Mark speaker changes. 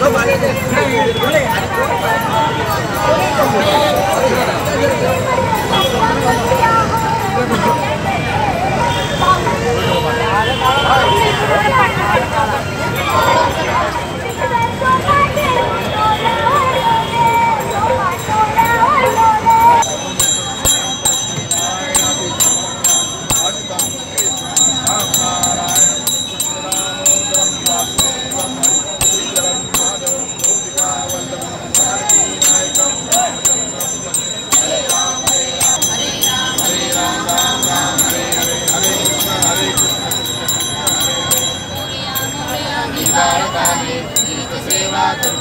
Speaker 1: 老板，你开的油类还多